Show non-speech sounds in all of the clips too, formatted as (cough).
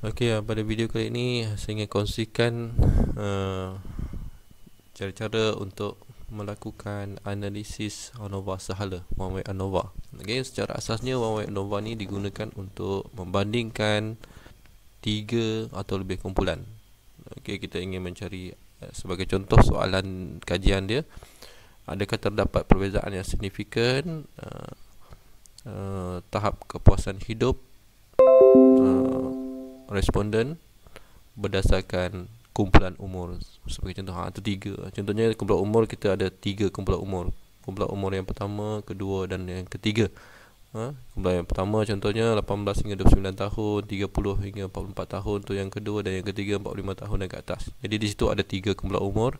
Okey, uh, pada video kali ini saya ingin kongsikan uh, cara-cara untuk melakukan analisis ANOVA sehala, one way ANOVA. Okey, secara asasnya one way ANOVA ni digunakan untuk membandingkan tiga atau lebih kumpulan. Okey, kita ingin mencari uh, sebagai contoh soalan kajian dia, adakah terdapat perbezaan yang signifikan uh, uh, tahap kepuasan hidup responden berdasarkan kumpulan umur. Sebagai contoh ha, itu tiga. Contohnya kumpulan umur kita ada tiga kumpulan umur. Kumpulan umur yang pertama kedua dan yang ketiga. Ha, kumpulan yang pertama contohnya 18 hingga 29 tahun 30 hingga 44 tahun. Tu yang kedua dan yang ketiga 45 tahun dan ke atas. Jadi di situ ada tiga kumpulan umur.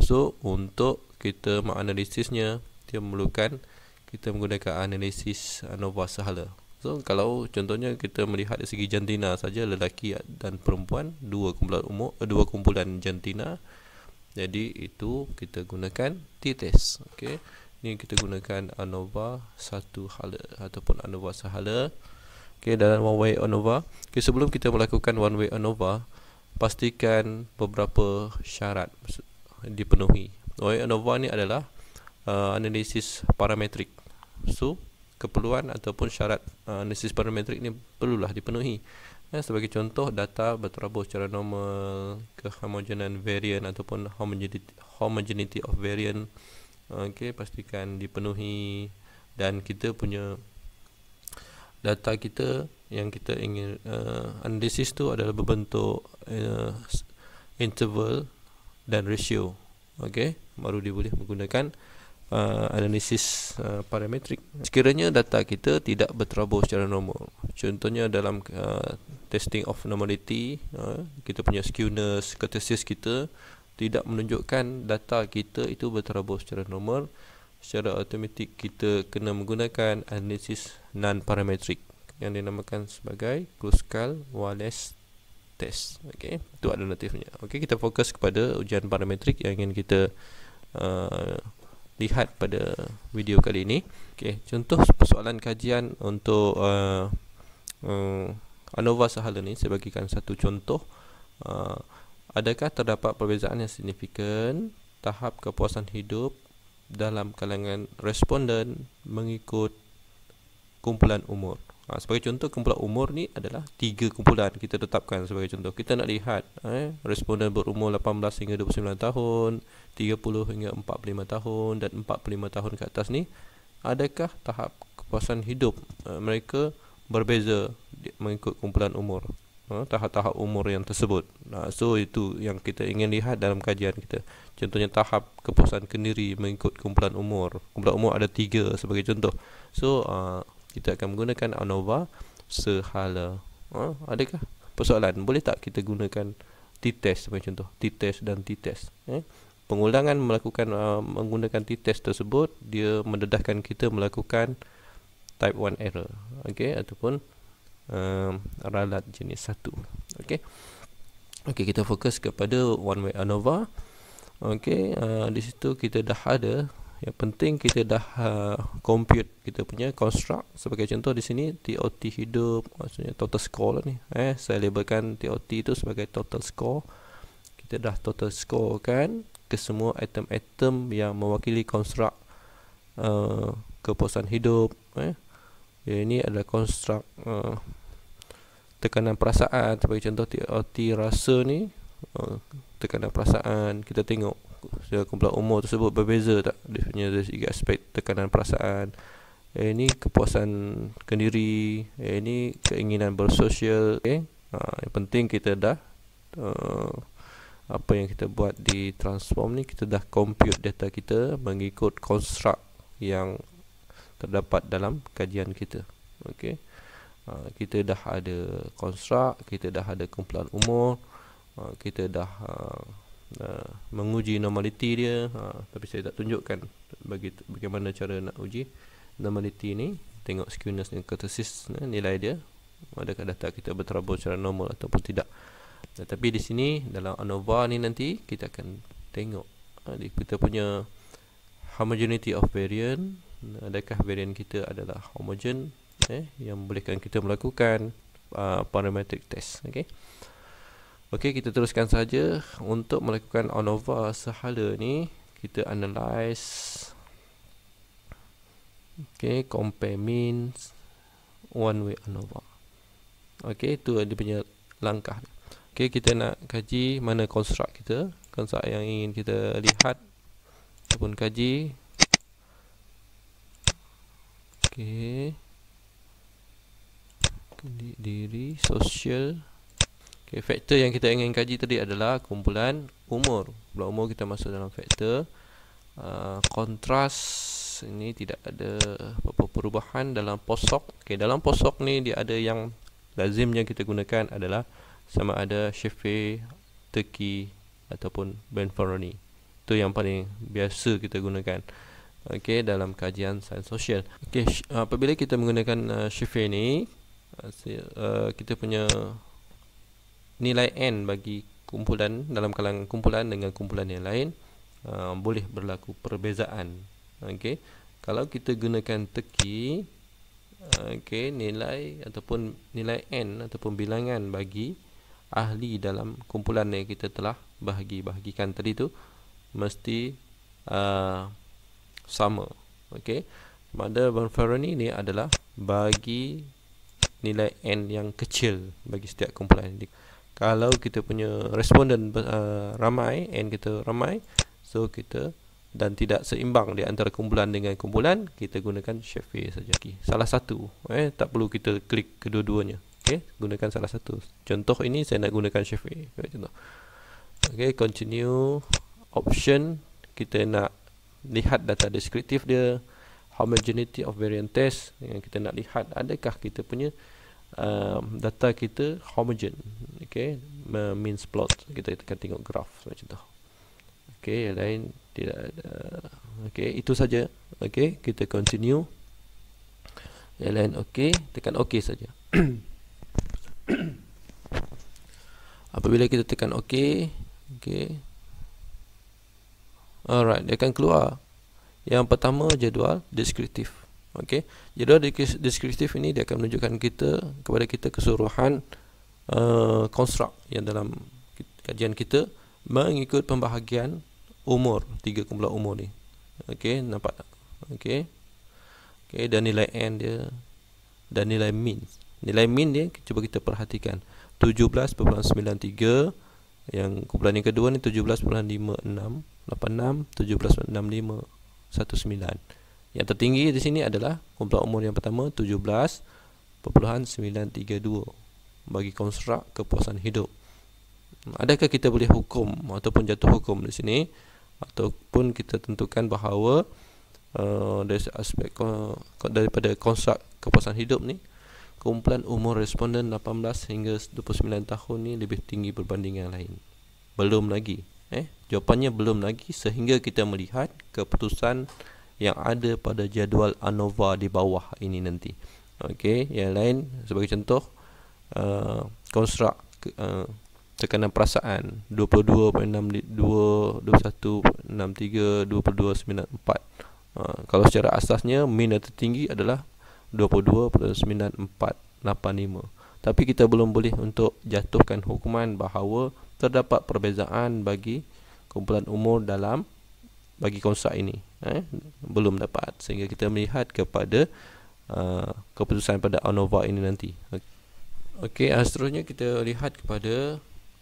So untuk kita menganalisisnya dia memerlukan kita menggunakan analisis ANOVA sahala So kalau contohnya kita melihat dari segi jantina saja lelaki dan perempuan dua kumpulan umur eh, dua kumpulan jantina. Jadi itu kita gunakan t-test okey? Ini kita gunakan ANOVA satu hala ataupun ANOVA sahala okey dalam one way ANOVA. Okey sebelum kita melakukan one way ANOVA pastikan beberapa syarat dipenuhi. One way ANOVA ni adalah uh, analisis parametrik. So keperluan ataupun syarat uh, analisis parametrik ini perlulah dipenuhi. Ya, sebagai contoh data berterabur secara normal kehomogenan variant ataupun homogeneity, homogeneity of variant okey pastikan dipenuhi dan kita punya data kita yang kita ingin uh, analisis tu adalah berbentuk uh, interval dan ratio okey baru dia boleh menggunakan uh, analisis uh, parametrik sekiranya data kita tidak berterabur secara normal contohnya dalam uh, testing of normality uh, kita punya skewness kurtosis kita tidak menunjukkan data kita itu berterabur secara normal secara automatik kita kena menggunakan analisis non parametrik yang dinamakan sebagai Kruskal Wallace test. Okey itu alternatifnya. Okey kita fokus kepada ujian parametrik yang ingin kita uh, lihat pada video kali ini. Okey, contoh persoalan kajian untuk uh, uh, ANOVA sahala ni saya bagikan satu contoh. Uh, adakah terdapat perbezaan yang signifikan tahap kepuasan hidup dalam kalangan responden mengikut kumpulan umur? Ha, sebagai contoh kumpulan umur ni adalah tiga kumpulan kita tetapkan sebagai contoh. Kita nak lihat eh, responden berumur 18 hingga 29 tahun, 30 hingga 45 tahun dan 45 tahun ke atas ni adakah tahap kepuasan hidup eh, mereka berbeza mengikut kumpulan umur. Ha, tahap-tahap umur yang tersebut. Ha, so itu yang kita ingin lihat dalam kajian kita. Contohnya tahap kepuasan kendiri mengikut kumpulan umur. Kumpulan umur ada tiga sebagai contoh. So uh, kita akan menggunakan ANOVA sehala. Ha, adakah persoalan? Boleh tak kita gunakan t-test sebagai contoh? T-test dan t-test. Eh? Pengulangan melakukan uh, menggunakan t-test tersebut, dia mendedahkan kita melakukan type 1 error. Okay? Ataupun uh, ralat jenis 1. Okay? Okay, kita fokus kepada one way ANOVA. Okay, uh, di situ kita dah ada yang penting kita dah uh, compute kita punya construct. Sebagai contoh di sini TOT hidup maksudnya total score lah ni. Eh saya labelkan TOT itu sebagai total score. Kita dah total score kan ke semua item-item yang mewakili construct uh, kepuasan hidup eh. Ya, ini adalah construct uh, tekanan perasaan. Sebagai contoh TOT rasa ni uh, tekanan perasaan. Kita tengok secara kumpulan umur tersebut berbeza tak? Dia punya dari segi aspek tekanan perasaan. Eh, ini kepuasan kendiri. Eh, ini keinginan bersosial. Okay? ha, yang penting kita dah uh, apa yang kita buat di transform ni kita dah compute data kita mengikut construct yang terdapat dalam kajian kita. Okey? Uh, kita dah ada construct kita dah ada kumpulan umur uh, kita dah uh, uh, menguji normaliti dia. Uh, tapi saya tak tunjukkan bagi bagaimana cara nak uji normaliti ni. Tengok skewness dan kurtosis uh, nilai dia. Adakah data kita berterabur secara normal ataupun tidak. Tetapi di sini dalam ANOVA ni nanti kita akan tengok uh, kita punya homogeneity of variant. Adakah variant kita adalah homogen eh, yang bolehkan kita melakukan uh, parametric test okey okey kita teruskan saja untuk melakukan ANOVA sehala ni. Kita analyze okey compare means one way ANOVA okey itu dia punya langkah. Okey kita nak kaji mana konstruk kita. Konstruk yang ingin kita lihat ataupun kaji. Okey. Diri sosial okay, faktor yang kita ingin kaji tadi adalah kumpulan umur. Kumpulan umur kita masuk dalam faktor uh, kontras ini tidak ada apa-apa perubahan dalam posok. Okay, dalam posok ni dia ada yang lazimnya kita gunakan adalah sama ada Shefe, Turkey ataupun Benfaroni itu yang paling biasa kita gunakan okay, dalam kajian sains sosial. Okay, apabila kita menggunakan uh, Shefe ni uh, kita punya nilai n bagi kumpulan dalam kalangan kumpulan dengan kumpulan yang lain uh, boleh berlaku perbezaan. Okey. Kalau kita gunakan teki okey nilai ataupun nilai n ataupun bilangan bagi ahli dalam kumpulan yang kita telah bahagi-bahagikan tadi tu mesti uh, sama. Okey. Pada Bonferroni ni adalah bagi nilai n yang kecil bagi setiap kumpulan. Kalau kita punya responden uh, ramai, n kita ramai, so kita dan tidak seimbang di antara kumpulan dengan kumpulan, kita gunakan Sheffield saja. Okay. Salah satu, eh tak perlu kita klik kedua-duanya. Okey, gunakan salah satu. Contoh ini saya nak gunakan Sheffield. Okay, contoh. Okey, continue option kita nak lihat data deskriptif dia homogeneity of variant test yang kita nak lihat adakah kita punya um, data kita homogen okey means plot. Kita akan tengok graf macam tu. Okey yang lain tidak ada. Okey itu saja. Okey kita continue. Yang lain okey tekan okey saja. (coughs) Apabila kita tekan okey okey alright dia akan keluar. Yang pertama jadual deskriptif Okey. Jadual deskriptif ini dia akan menunjukkan kita kepada kita keseluruhan uh, konstruk yang dalam kajian kita mengikut pembahagian umur tiga kumpulan umur ni. Okey, nampak tak? Okey. Okey, dan nilai n dia dan nilai min. Nilai min dia cuba kita perhatikan 17.93 yang kumpulan yang kedua ni 17.56 86 17.65 19 yang tertinggi di sini adalah kumpulan umur yang pertama 17.932 bagi konstruk kepuasan hidup. Adakah kita boleh hukum ataupun jatuh hukum di sini ataupun kita tentukan bahawa uh, dari aspek uh, daripada konstruk kepuasan hidup ni kumpulan umur responden 18 hingga 29 tahun ni lebih tinggi berbanding yang lain. Belum lagi. Eh, jawapannya belum lagi sehingga kita melihat keputusan yang ada pada jadual ANOVA di bawah ini nanti. Okey, yang lain sebagai contoh uh, konstruk uh, tekanan perasaan 22.62 21.63 22.94. Uh, kalau secara asasnya min yang tertinggi adalah 22.9485. Tapi kita belum boleh untuk jatuhkan hukuman bahawa terdapat perbezaan bagi kumpulan umur dalam bagi konsep ini eh, belum dapat. Sehingga kita melihat kepada uh, keputusan pada ANOVA ini nanti. Okey, uh, seterusnya kita lihat kepada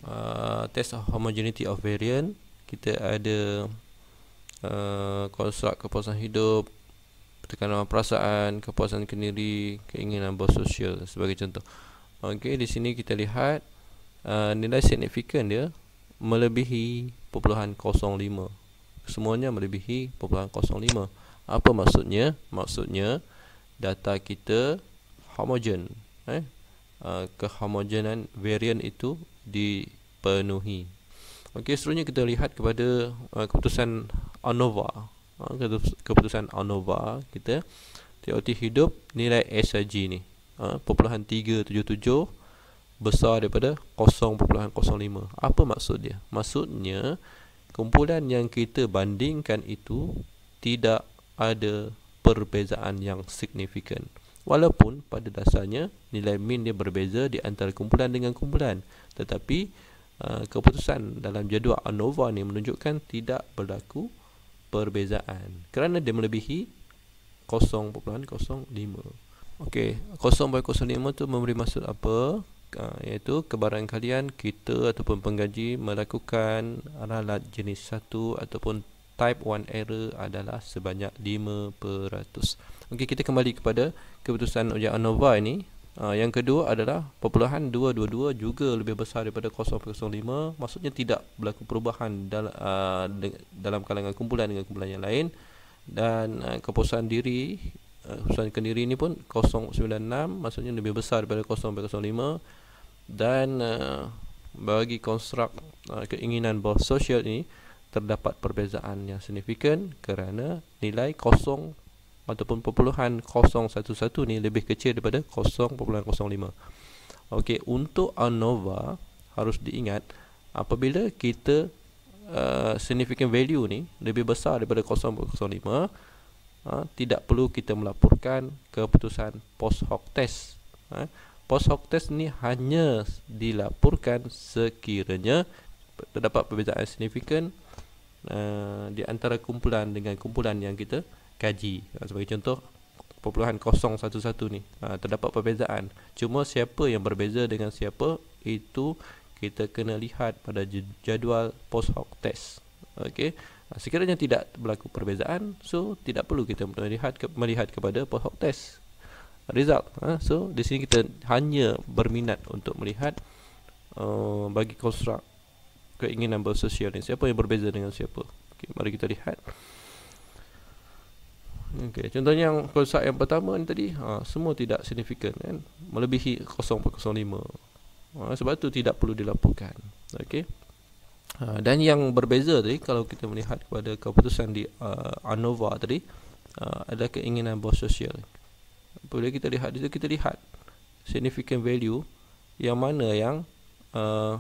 uh, test of homogeneity of variant. Kita ada uh, konstruk kepuasan hidup tekanan perasaan kepuasan kendiri keinginan bersosial sebagai contoh. Okey, di sini kita lihat uh, nilai signifikan dia melebihi 0.05 semuanya melebihi 0.05 apa maksudnya? Maksudnya data kita homogen eh? Uh, kehomogenan varian itu dipenuhi. Okey seterusnya kita lihat kepada uh, keputusan ANOVA. Uh, keputusan ANOVA kita TOT hidup nilai SIG ni. Uh, 0.377 besar daripada 0.05 apa maksud dia? Maksudnya kumpulan yang kita bandingkan itu tidak ada perbezaan yang signifikan. Walaupun pada dasarnya nilai min dia berbeza di antara kumpulan dengan kumpulan. Tetapi uh, keputusan dalam jadual ANOVA ni menunjukkan tidak berlaku perbezaan. Kerana dia melebihi 0.05 Okey, 0.05 tu memberi maksud apa? Uh, iaitu kebarangkalian kita ataupun penggaji melakukan ralat jenis 1 ataupun type 1 error adalah sebanyak 5%. Okey, kita kembali kepada keputusan ujian ANOVA ini. Uh, yang kedua adalah perpuluhan 222 juga lebih besar daripada 0.05 maksudnya tidak berlaku perubahan dal- uh, de- dalam kalangan kumpulan dengan kumpulan yang lain dan uh, kepuasan diri uh, kepuasan diri ini pun 096 maksudnya lebih besar daripada 0.05 dan uh, bagi konstruk uh, keinginan bawah sosial ini terdapat perbezaan yang signifikan kerana nilai kosong ataupun perpuluhan 011 ni lebih kecil daripada 0.05. Okey, untuk ANOVA harus diingat apabila kita uh, significant value ni lebih besar daripada 0.05 uh, tidak perlu kita melaporkan keputusan post hoc test. Uh, post hoc test ni hanya dilaporkan sekiranya terdapat perbezaan signifikan uh, di antara kumpulan dengan kumpulan yang kita kaji. Uh, sebagai contoh perpuluhan 011 ni uh, terdapat perbezaan. Cuma siapa yang berbeza dengan siapa itu kita kena lihat pada jadual post hoc test okey? Uh, sekiranya tidak berlaku perbezaan so tidak perlu kita melihat ke, melihat kepada post hoc test result uh, so di sini kita hanya berminat untuk melihat uh, bagi konstruk keinginan bersosial ni. Siapa yang berbeza dengan siapa? Okey mari kita lihat. Okey contohnya yang konstruk yang pertama ni tadi ha, semua tidak signifikan kan? Melebihi 0.05 ha, sebab tu tidak perlu dilaporkan. Okey. Ha, dan yang berbeza tadi kalau kita melihat kepada keputusan di uh, ANOVA tadi uh, adalah keinginan bos sosial apabila kita lihat itu kita lihat significant value yang mana yang uh,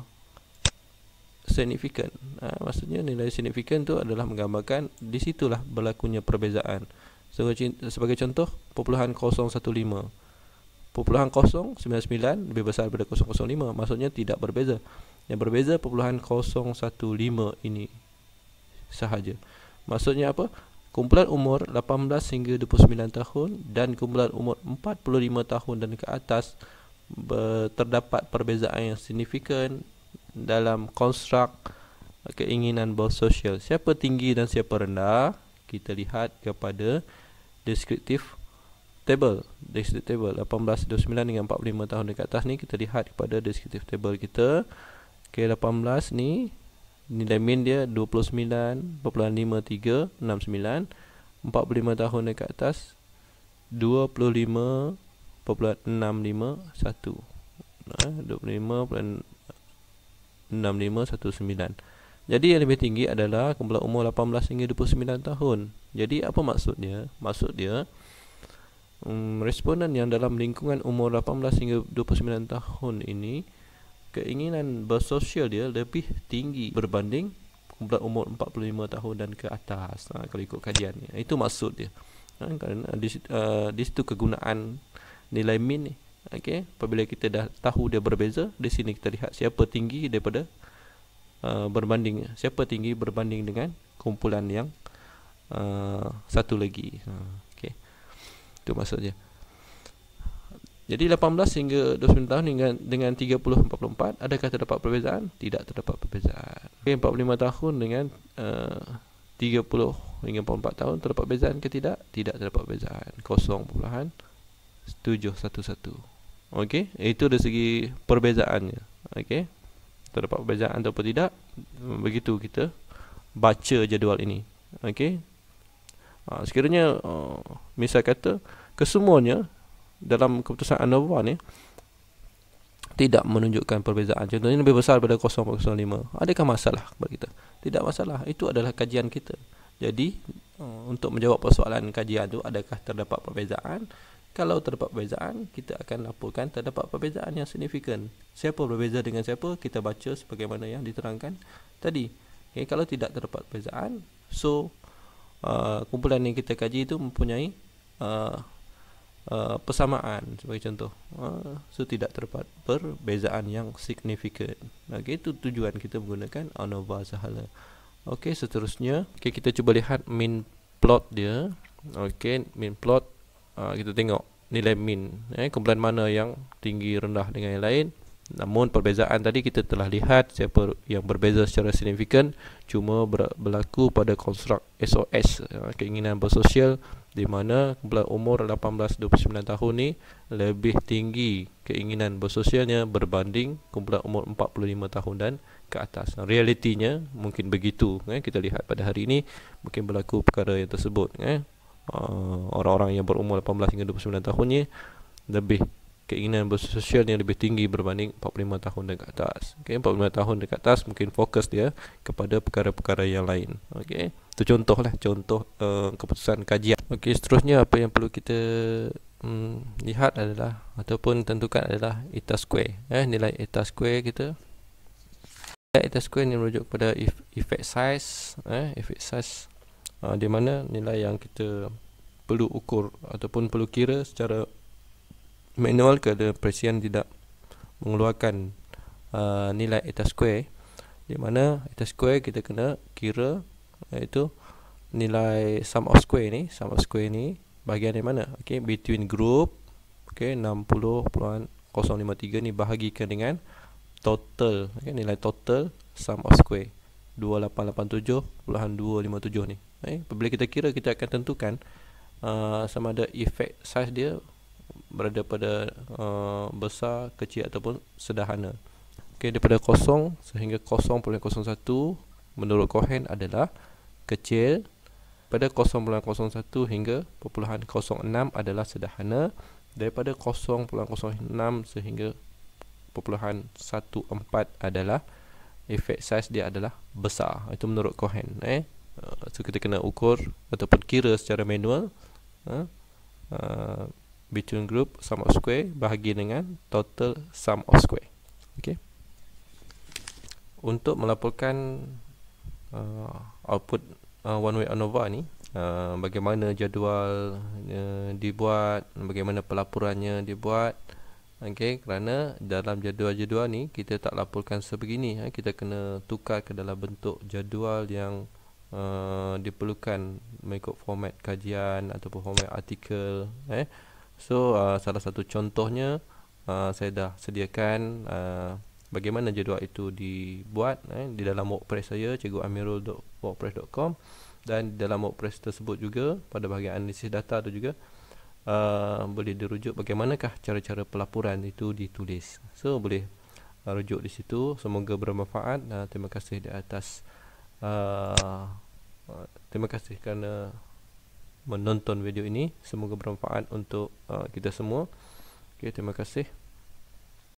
signifikan. Ha, maksudnya nilai signifikan tu adalah menggambarkan di situlah berlakunya perbezaan. Sebagai, sebagai contoh, perpuluhan 015. Perpuluhan 099 lebih besar daripada 005. Maksudnya tidak berbeza. Yang berbeza perpuluhan 015 ini sahaja. Maksudnya apa? Kumpulan umur 18 hingga 29 tahun dan kumpulan umur 45 tahun dan ke atas terdapat perbezaan yang signifikan dalam konstruk keinginan bos sosial. Siapa tinggi dan siapa rendah, kita lihat kepada descriptive table. Descriptive table 18, 29 dengan 45 tahun dekat atas ni kita lihat kepada descriptive table kita. Okay, 18 ni nilai min dia 29.5369 45 tahun dekat atas 25.651 nah, 25. 6519. Jadi yang lebih tinggi adalah kumpulan umur 18 hingga 29 tahun. Jadi apa maksudnya? Maksud dia um, responden yang dalam lingkungan umur 18 hingga 29 tahun ini keinginan bersosial dia lebih tinggi berbanding kumpulan umur 45 tahun dan ke atas. Ha, kalau ikut kajian ni. Itu maksud dia. Ha, kerana di, uh, di situ kegunaan nilai min ni Okey, apabila kita dah tahu dia berbeza, di sini kita lihat siapa tinggi daripada uh, berbanding siapa tinggi berbanding dengan kumpulan yang uh, satu lagi. Uh, Okey. Itu maksudnya. Jadi 18 hingga 29 tahun dengan dengan 30 44 adakah terdapat perbezaan? Tidak terdapat perbezaan. Okey, 45 tahun dengan uh, 30 hingga 44 tahun terdapat perbezaan ke tidak? Tidak terdapat perbezaan. 0.711. Okey, itu dari segi perbezaannya. Okey. Terdapat perbezaan atau tidak? Begitu kita baca jadual ini. Okey. Ha, sekiranya uh, misal kata kesemuanya dalam keputusan ANOVA ni tidak menunjukkan perbezaan. Contohnya lebih besar daripada 0.05. Adakah masalah bagi kita? Tidak masalah. Itu adalah kajian kita. Jadi, uh, untuk menjawab persoalan kajian itu adakah terdapat perbezaan? Kalau terdapat perbezaan, kita akan laporkan terdapat perbezaan yang signifikan. Siapa berbeza dengan siapa, kita baca sebagaimana yang diterangkan tadi. Okay, kalau tidak terdapat perbezaan, so uh, kumpulan yang kita kaji itu mempunyai uh, uh, persamaan sebagai contoh. Uh, so tidak terdapat perbezaan yang signifikan. Okey itu tujuan kita menggunakan ANOVA sahala okey seterusnya. Okey kita cuba lihat min plot dia. Okey min plot uh, kita tengok nilai min. Eh kumpulan mana yang tinggi rendah dengan yang lain Namun perbezaan tadi kita telah lihat siapa yang berbeza secara signifikan cuma berlaku pada konstruk SOS ya, keinginan bersosial di mana kumpulan umur 18-29 tahun ni lebih tinggi keinginan bersosialnya berbanding kumpulan umur 45 tahun dan ke atas. Realitinya mungkin begitu eh, kita lihat pada hari ini mungkin berlaku perkara yang tersebut eh. Uh, orang-orang yang berumur 18 hingga 29 tahun ni lebih keinginan bersosial yang lebih tinggi berbanding 45 tahun dekat atas. Okey, 45 tahun dekat atas mungkin fokus dia kepada perkara-perkara yang lain. Okey. Itu contohlah contoh uh, keputusan kajian. Okey, seterusnya apa yang perlu kita um, lihat adalah ataupun tentukan adalah eta square. Eh, nilai eta square kita. Eta square ni merujuk kepada effect size, eh, effect size uh, di mana nilai yang kita perlu ukur ataupun perlu kira secara manual kerana presiden tidak mengeluarkan uh, nilai eta square di mana eta square kita kena kira iaitu nilai sum of square ni sum of square ni bahagian di mana? Okey between group okey 60.053 ni bahagikan dengan total okey nilai total sum of square 2887.257 ni. Okey apabila kita kira kita akan tentukan uh, sama ada effect size dia berada pada uh, besar, kecil ataupun sederhana. Okey, daripada kosong sehingga 0.01 menurut Cohen adalah kecil. Pada 0.01 hingga 0.06 adalah sederhana. Daripada 0.06 sehingga 0.14 adalah efek size dia adalah besar. Itu menurut Cohen. Eh? Uh, so kita kena ukur ataupun kira secara manual. Uh, uh, between group sum of square bahagi dengan total sum of square. Okey. Untuk melaporkan uh, output uh, one way ANOVA ni, uh, bagaimana jadual uh, dibuat, bagaimana pelaporannya dibuat. Okey, kerana dalam jadual-jadual ni kita tak laporkan sebegini, eh. kita kena tukar ke dalam bentuk jadual yang uh, diperlukan mengikut format kajian ataupun format artikel, eh. So uh, salah satu contohnya uh, saya dah sediakan uh, bagaimana jadual itu dibuat eh, di dalam WordPress saya cikguamirul.wordpress.com dan dalam WordPress tersebut juga pada bahagian analisis data tu juga uh, boleh dirujuk bagaimanakah cara-cara pelaporan itu ditulis. So boleh uh, rujuk di situ. Semoga bermanfaat. Uh, terima kasih di atas uh, uh, terima kasih kerana menonton video ini. Semoga bermanfaat untuk uh, kita semua. Okay, terima kasih